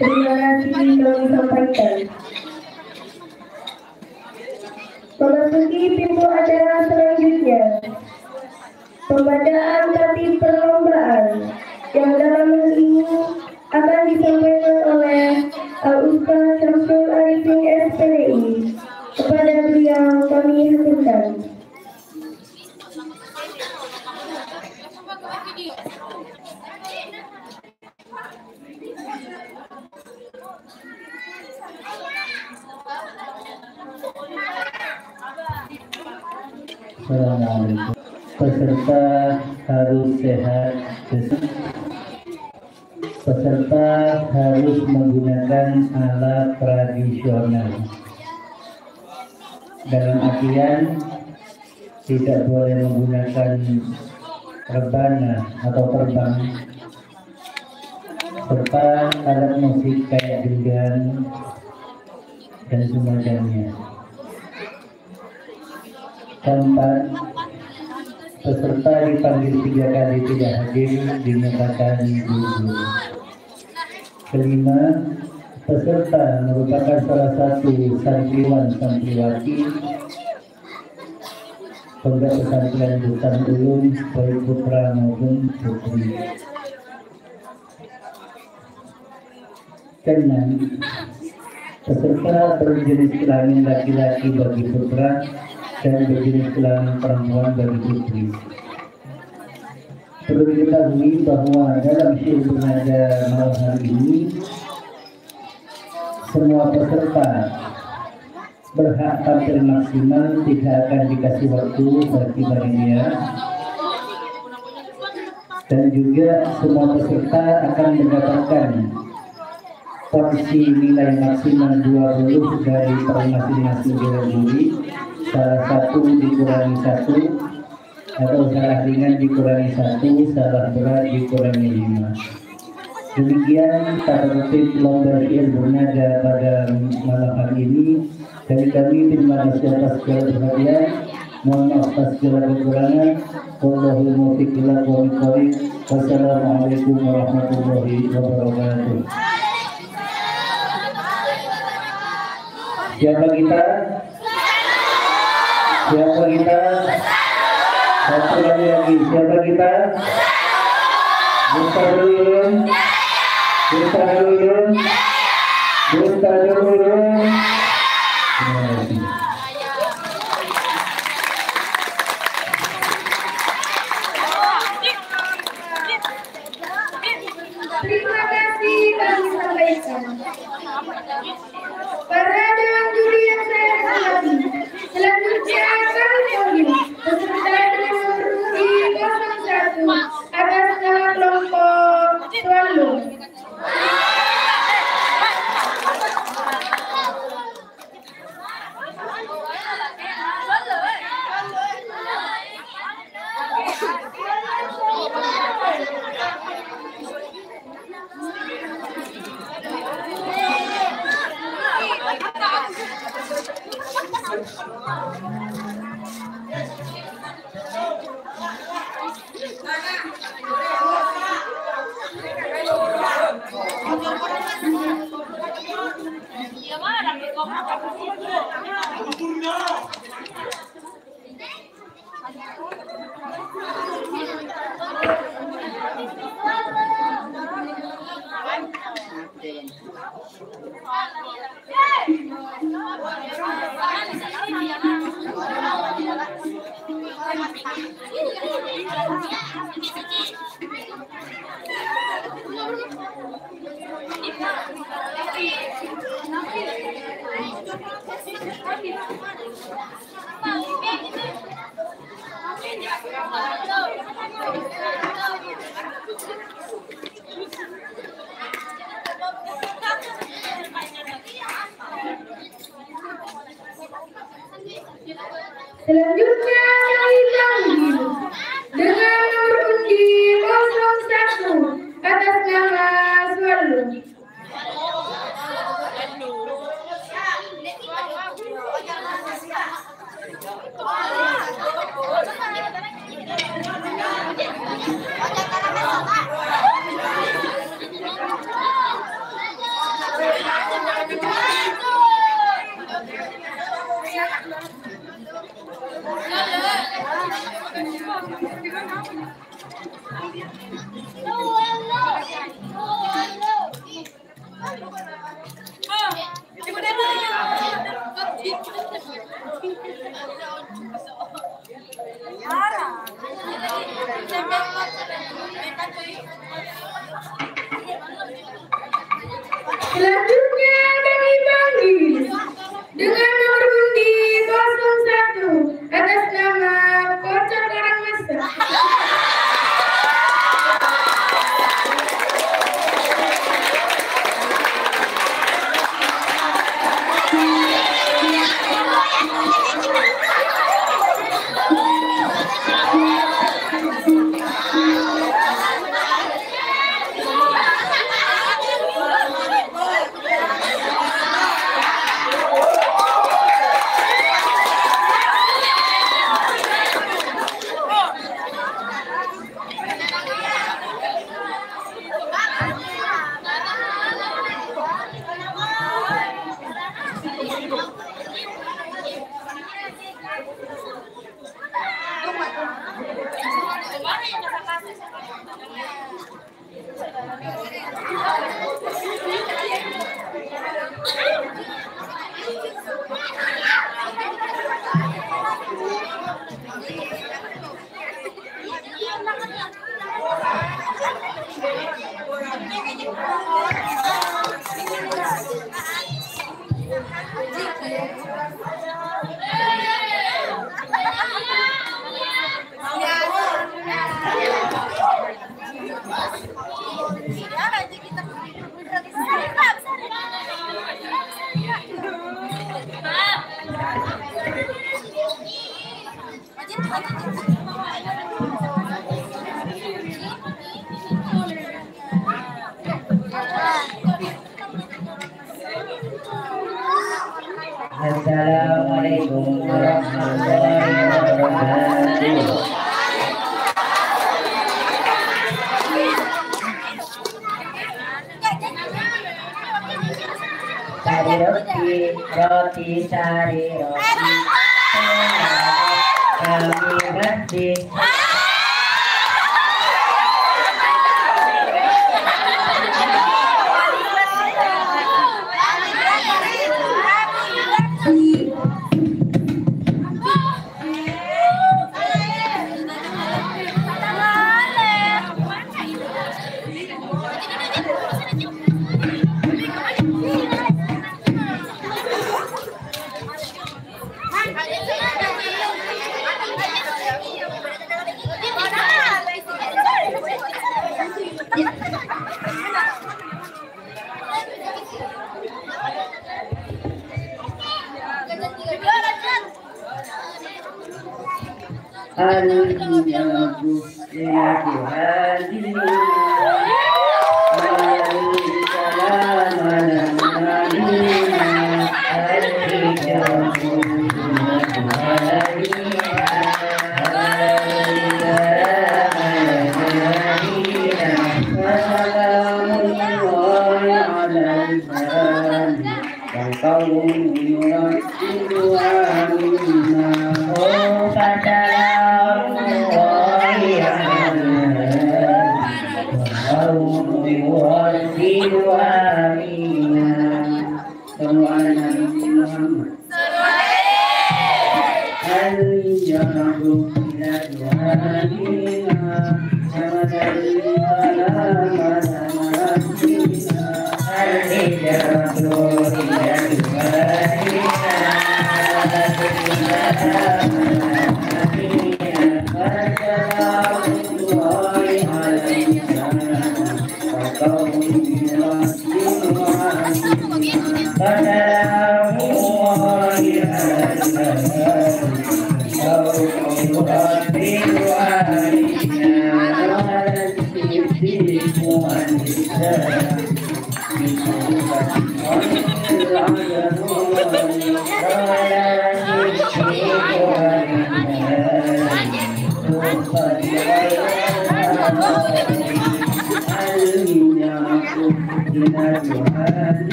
Terima kasih kami sampaikan. Memasuki pintu acara selanjutnya. Pembacaan tatip perlombaan yang dalam hal ini akan disampaikan oleh Al-Ustaz Syamsul Arifin SPDI. Kepada Peserta harus sehat. Peserta harus menggunakan alat tradisional. Dalam artian tidak boleh menggunakan rebana atau terbang serta alat musik kayak gendang dan semacamnya. Keempat, peserta dipanggil tiga kali tidak hadir dinyatakan gugur. Kelima, peserta merupakan salah satu santriwan santriwati pondok pesantren Bukan Ulum baik putra maupun putri. Keenam, peserta berjenis kelamin laki-laki bagi putra dan berjenis kelamin perempuan bagi putri. Perlu diketahui bahwa dalam syiar bernada malam hari ini semua peserta berhak tampil maksimal tidak akan dikasih waktu bagi dia dan juga semua peserta akan mendapatkan porsi nilai maksimal 20 dari per masing-masing salah satu dikurangi satu atau salah ringan dikurangi satu salah berat dikurangi lima. Demikian tata tertib lomba syair bernada pada malam hari ini. Dari kami terima kasih atas segala perhatian. Mohon maaf atas segala kekurangan. Wassalamualaikum warahmatullahi wabarakatuh. Siapa kita? Siapa kita? Satu kali lagi. Siapa kita? Buka dulu. Buka dulu. Buka dulu. Colombia.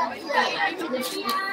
Saya juga.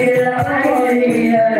Yeah.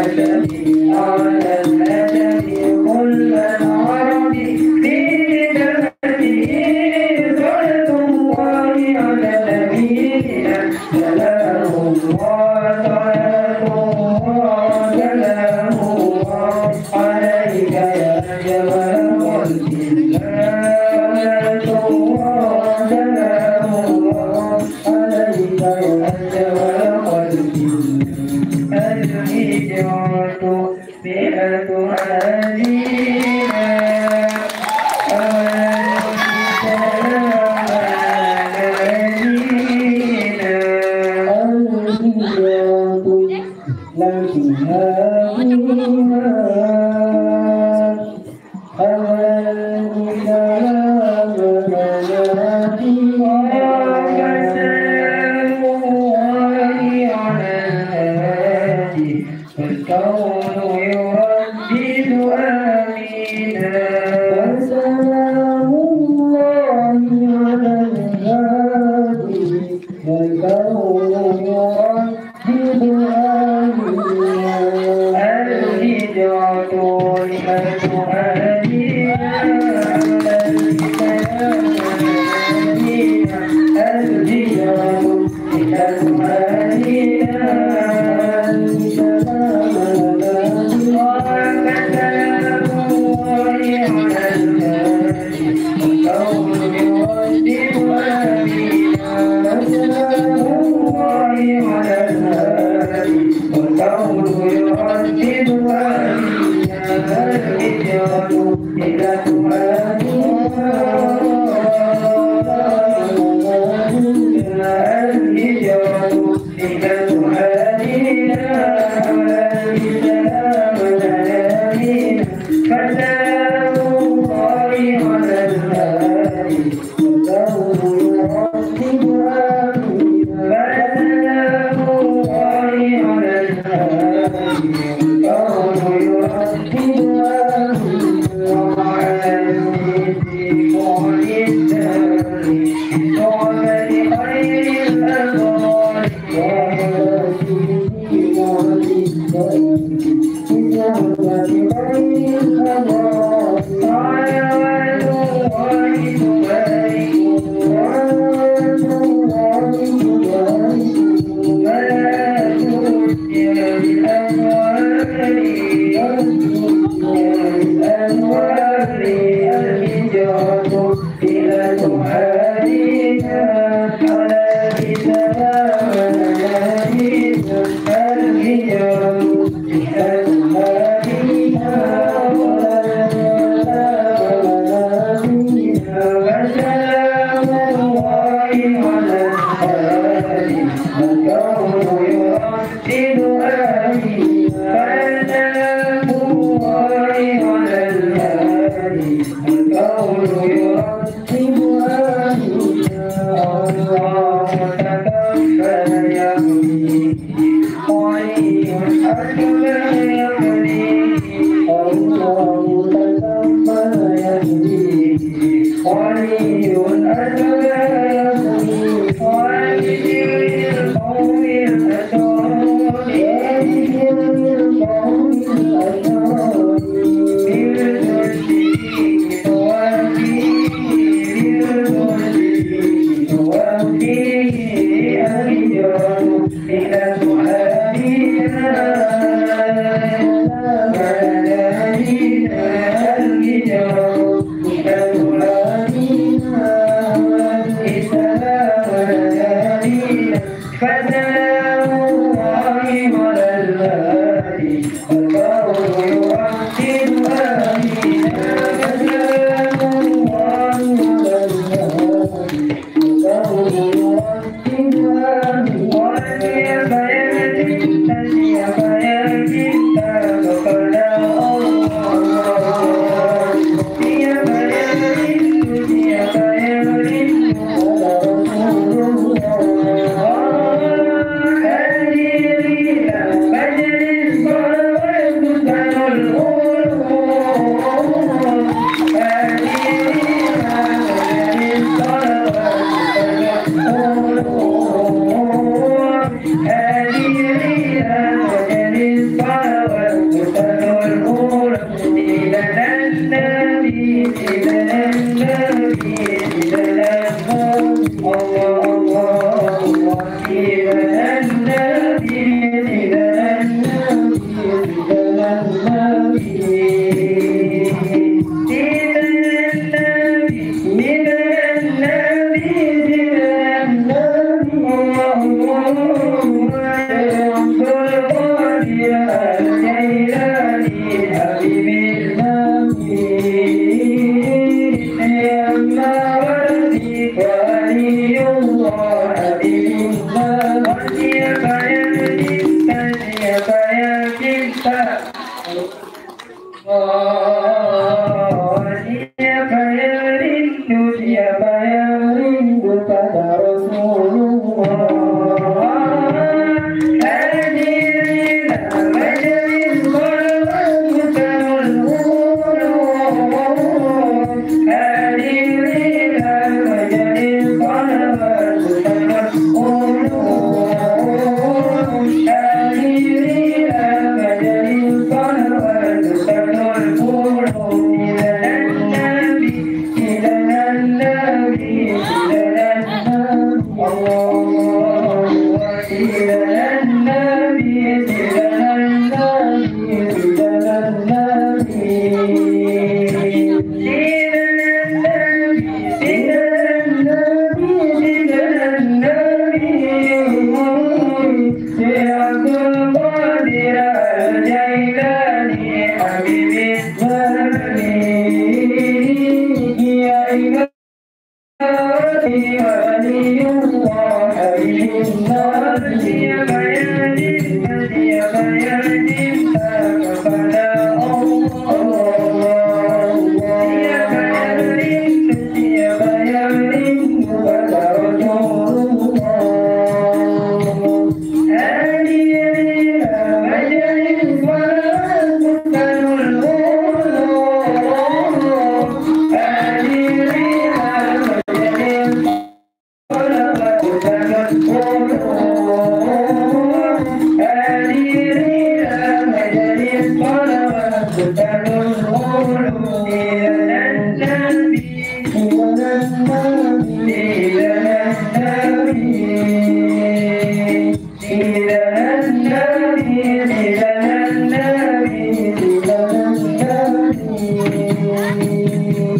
I can be.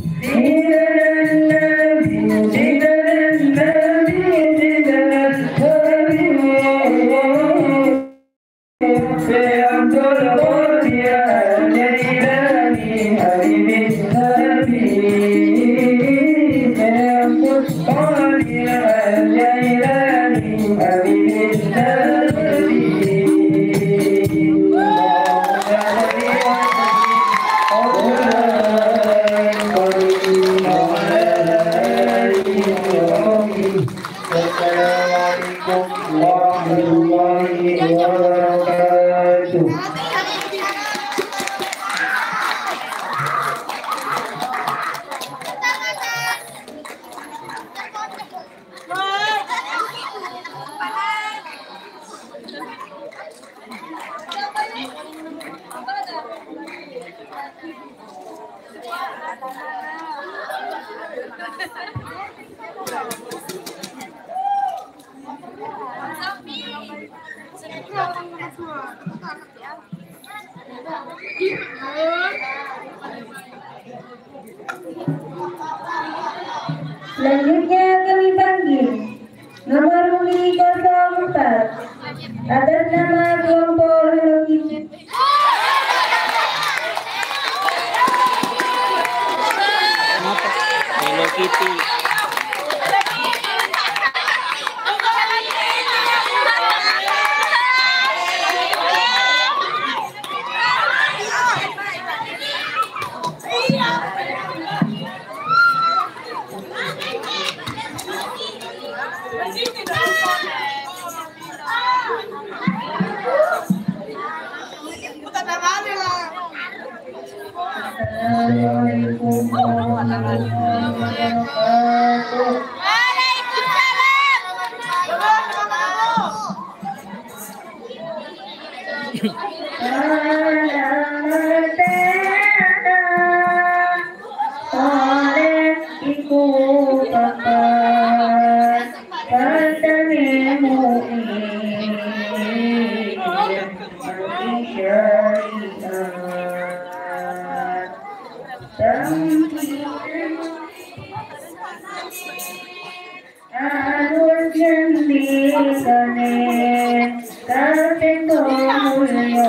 Sí. ಸಮೇ ತಂದೆ ಮೂಲ್ಯೋ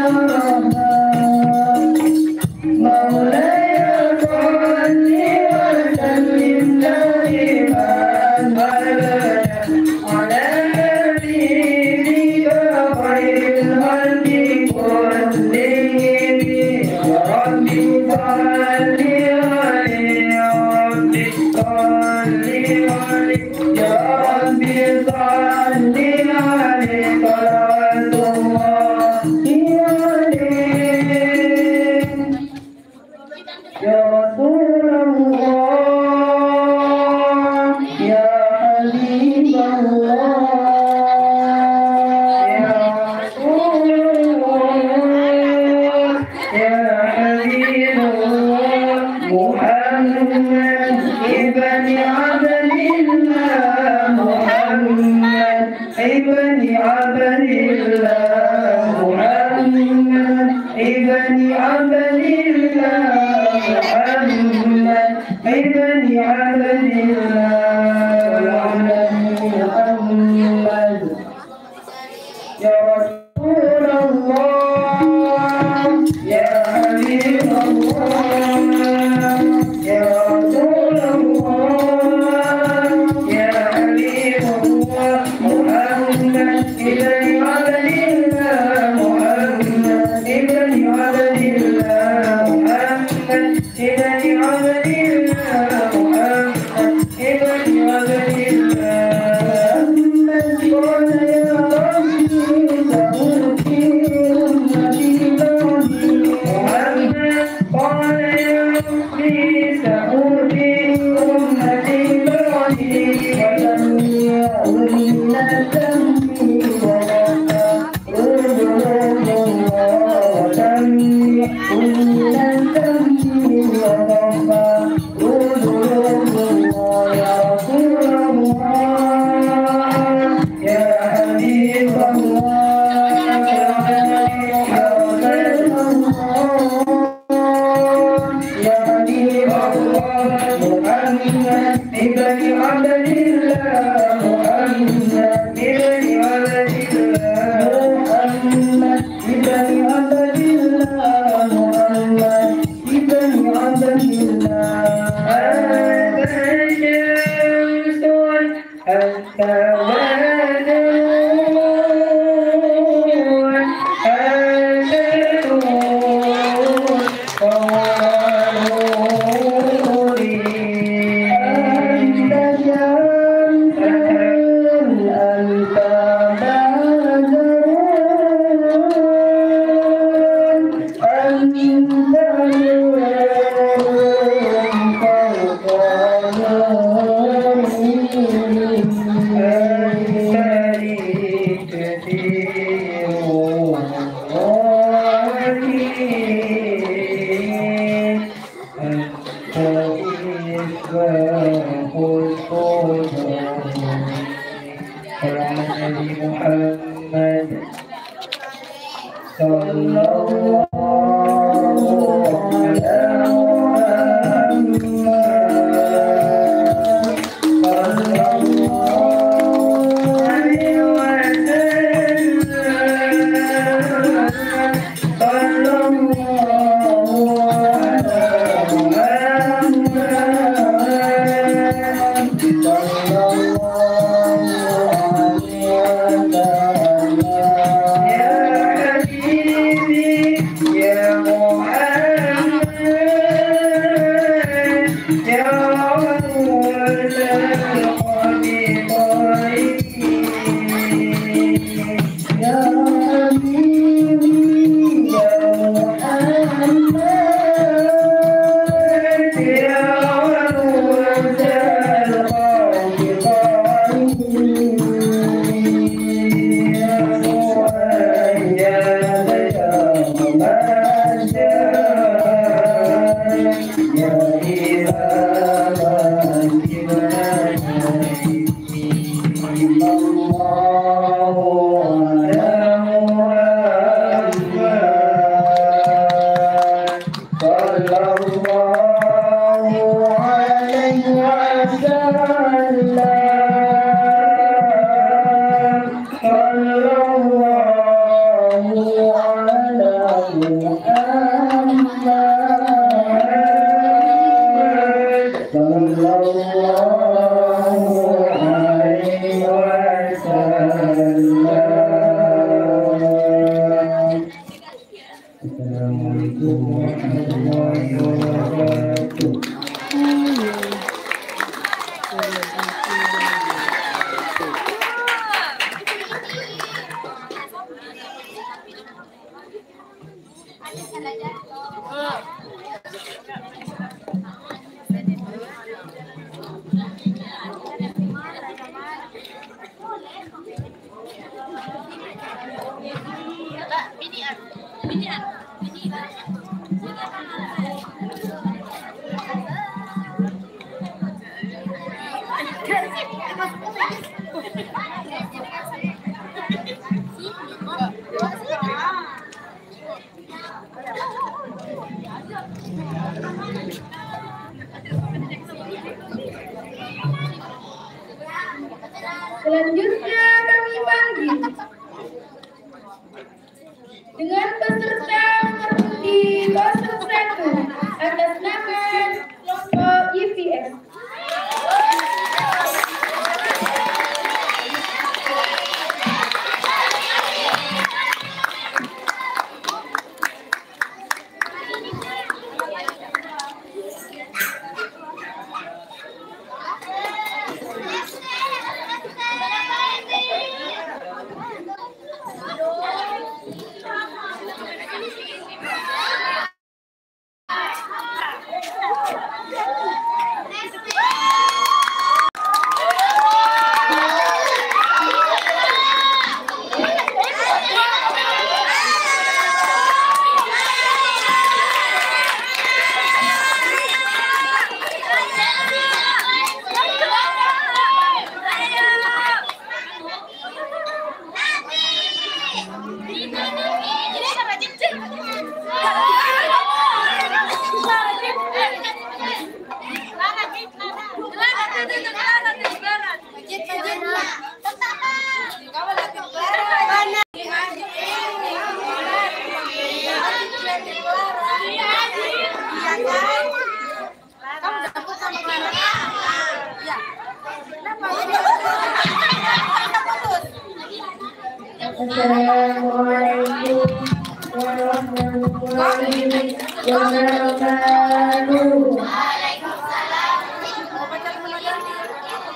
Waalaikumsalam.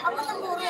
Apa cemburu?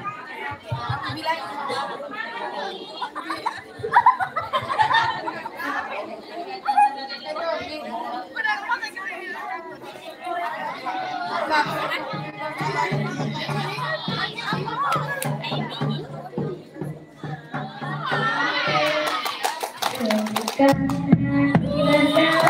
Karena kita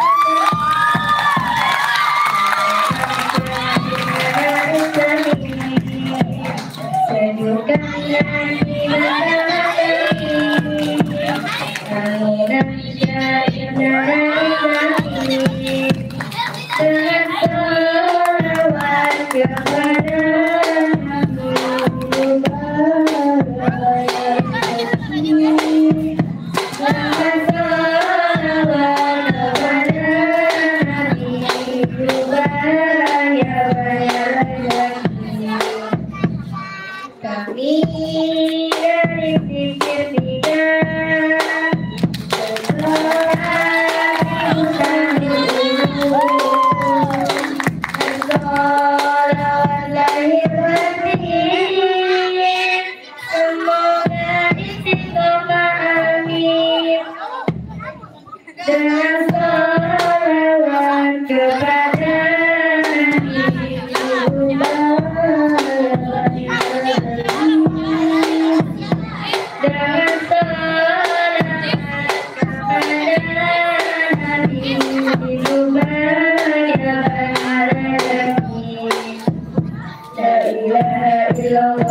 la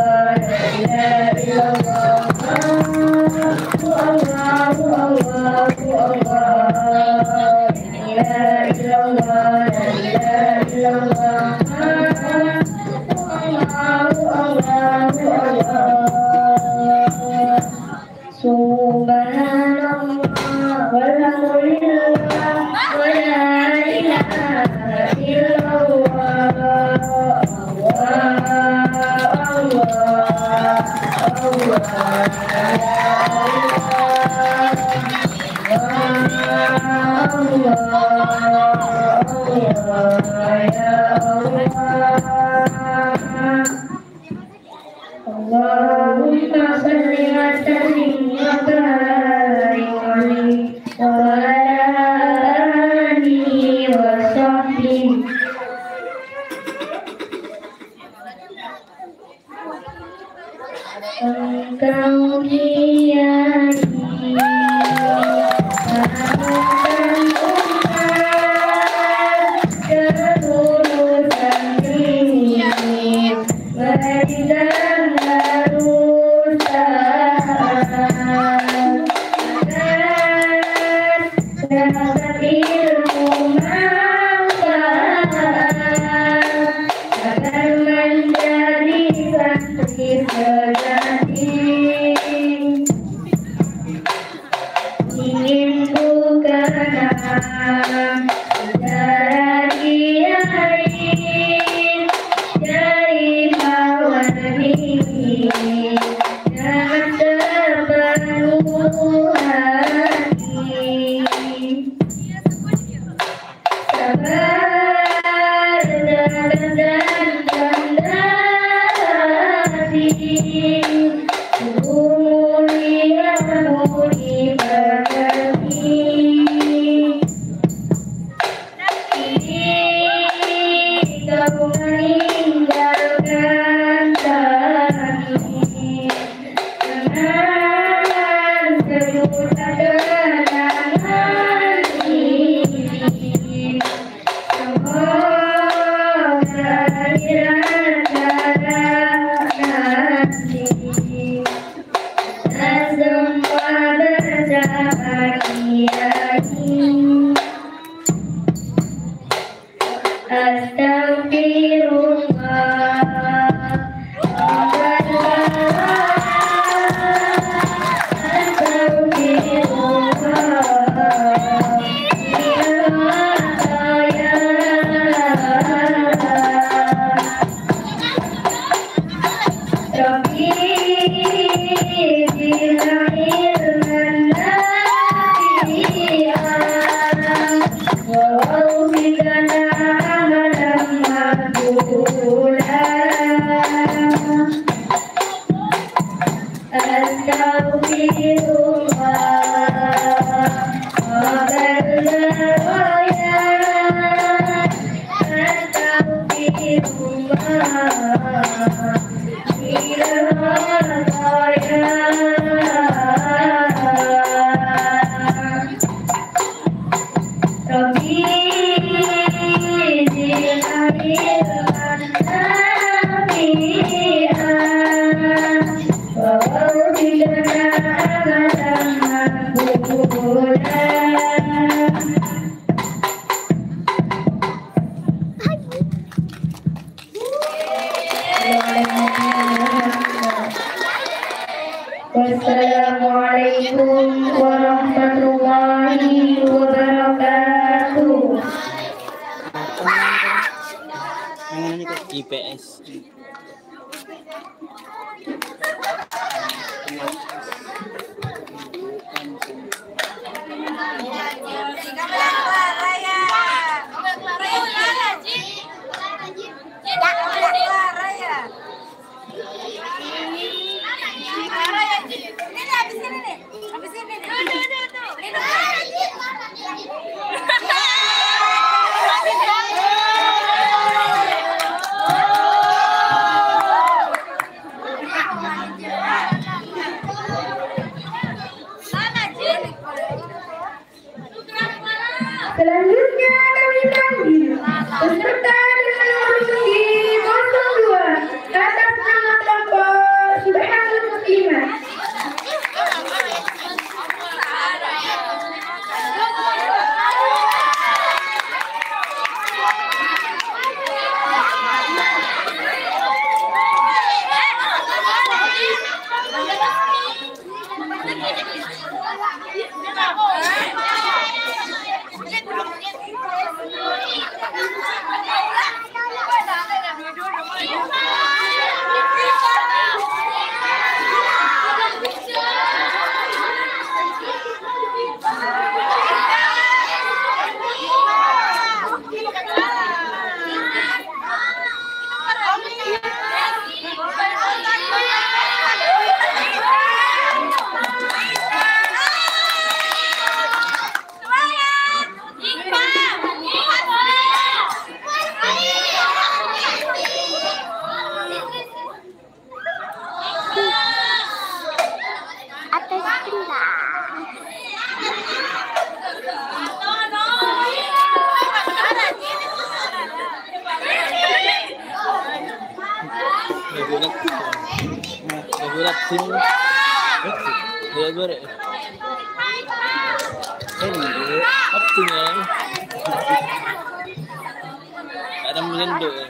Allah. xin thế rồi đấy thế mình bắt tin em đã đâm lên đội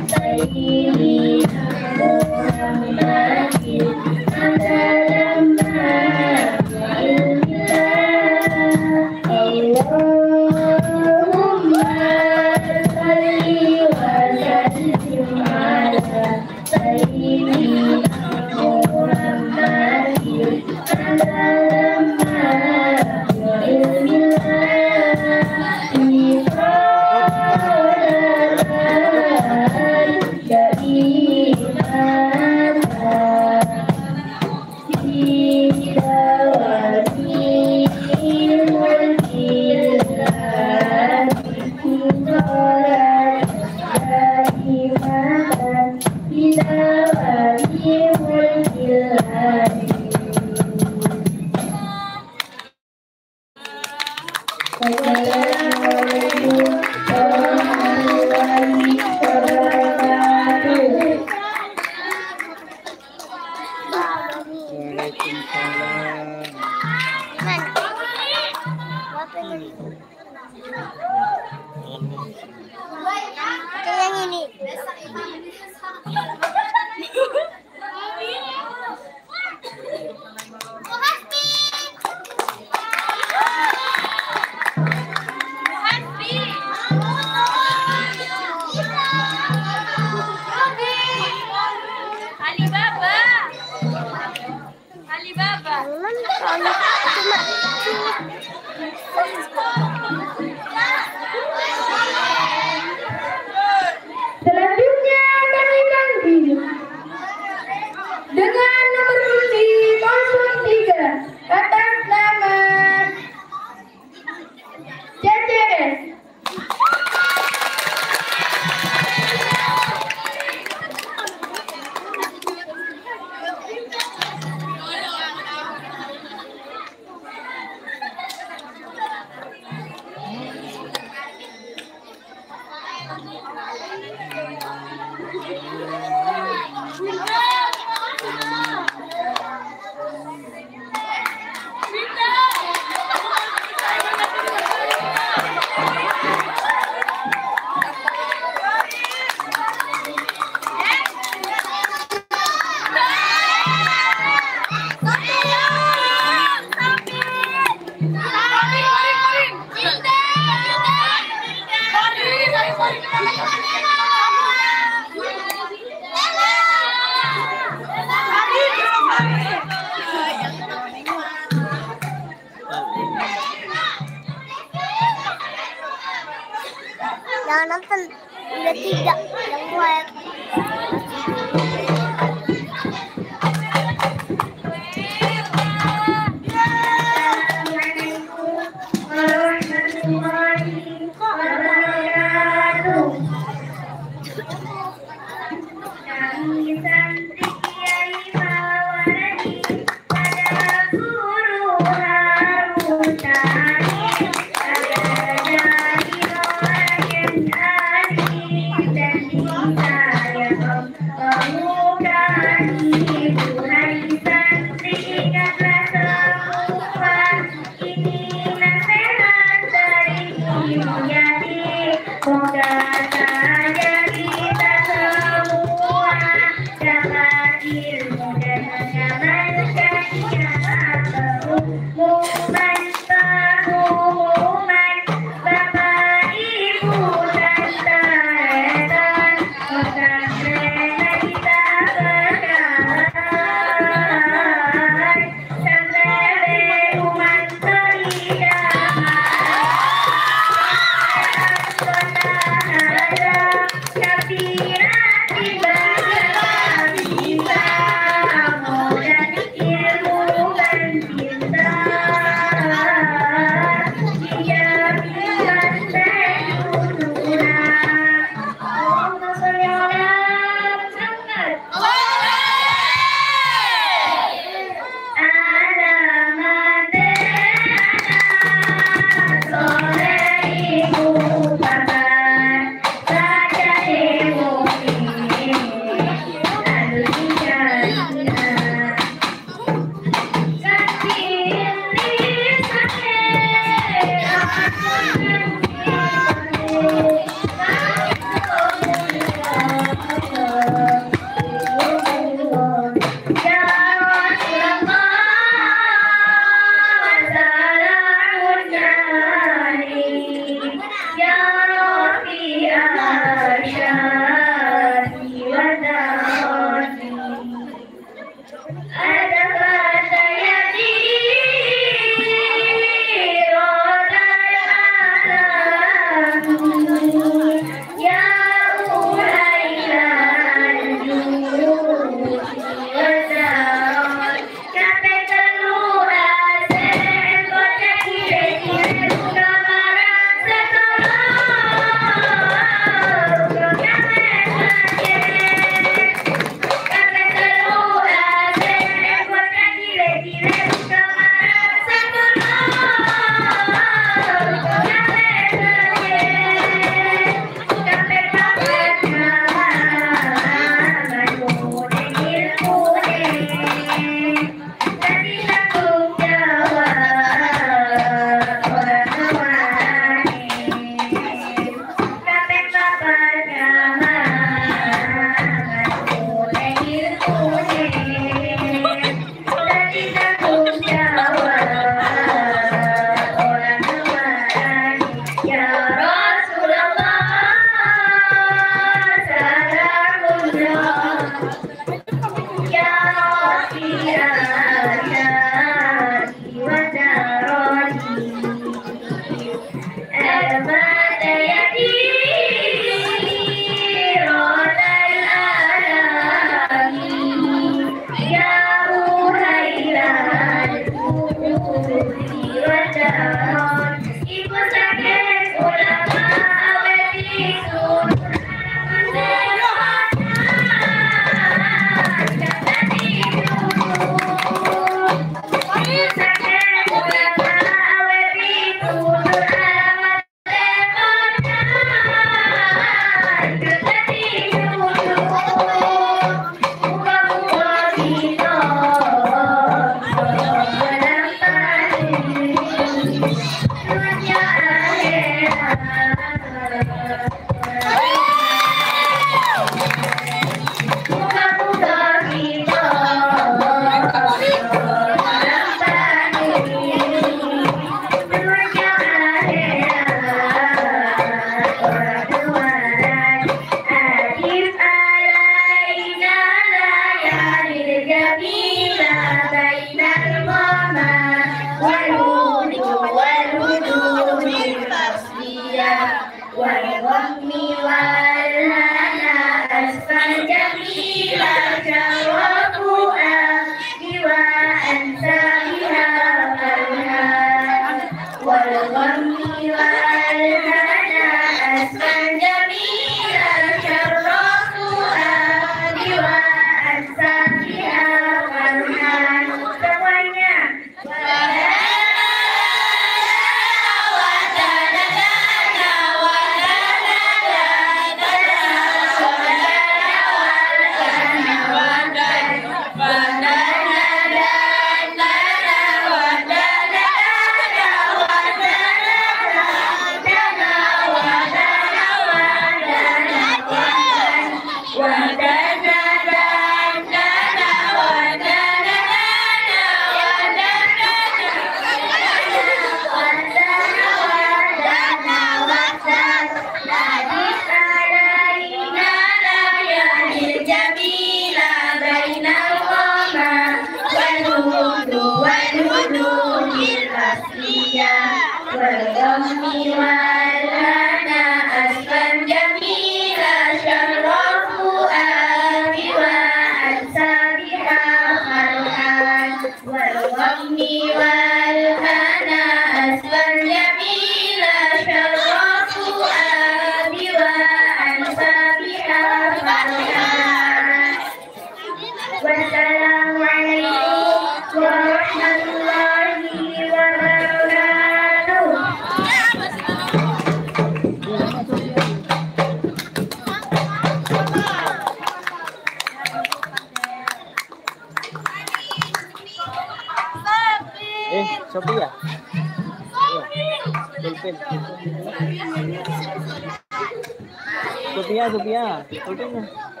Học?